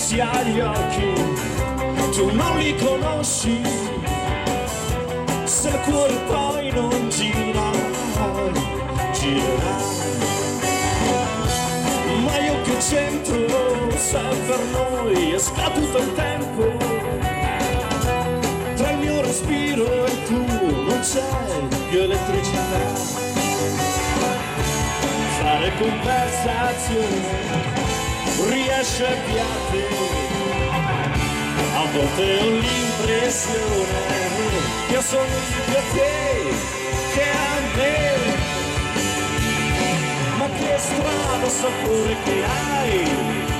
pensi agli occhi, tu non li conosci, se il cuore poi non gira, girerà. Ma io che c'entro, se per noi è scaduto il tempo, tra il mio respiro e tu non c'è più elettricità. Fare conversazione riesce a piate a volte ho l'impressione che somigli più a te che a me. Ma che strano sapore che hai?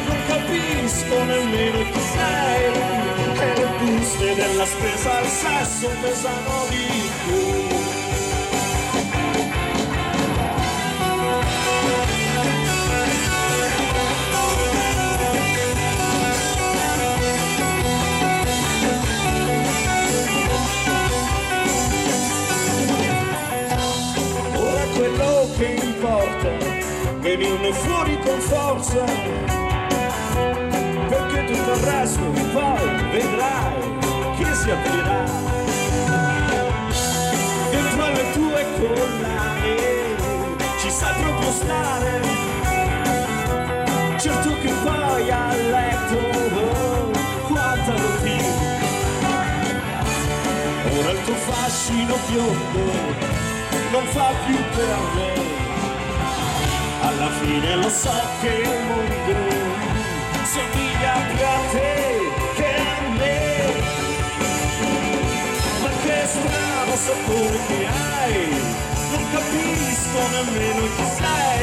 Non capisco nemmeno chi sei. E le buste della spesa al sesso pesano di più importa venirne fuori con forza. Perché tutto il resto poi vedrai che si aprirà. Dentro alle tue collane ci sai proprio stare. Certo che poi a letto oh, quanta routine ora il tuo fascino biondo non fa più per me fine lo so che il mondo. Somiglia più a te che a me. Ma che strano sapore che hai. Non capisco nemmeno chi sei.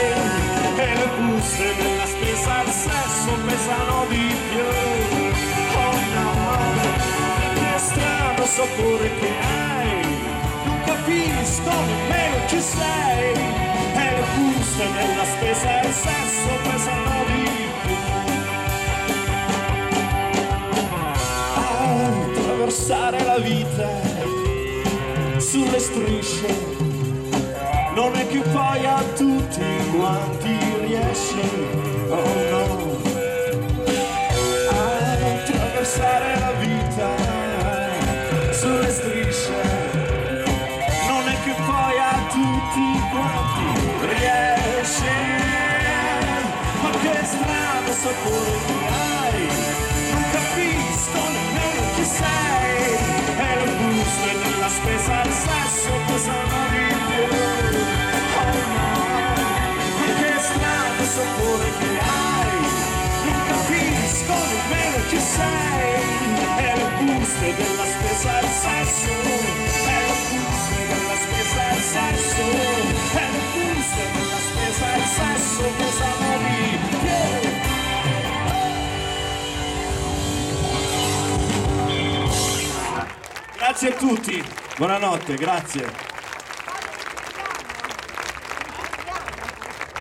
E le buste della spesa al sesso pesano di più. Oh no che strano sapore che hai. Non capisco nemmeno chi sei buste della spesa e il sesso pesano di più. Attraversare la vita sulle strisce non è che poi a tutti quanti riesce oh no. Attraversare la vita sulle strisce non è che poi a tutti quanti riesce che strano sapore che hai non capisco nemmeno chi sei. E le buste della spesa al sesso pesano di più oh no che strano sapore che hai non capisco nemmeno chi sei. E le buste della spesa al Grazie a tutti, buonanotte, grazie.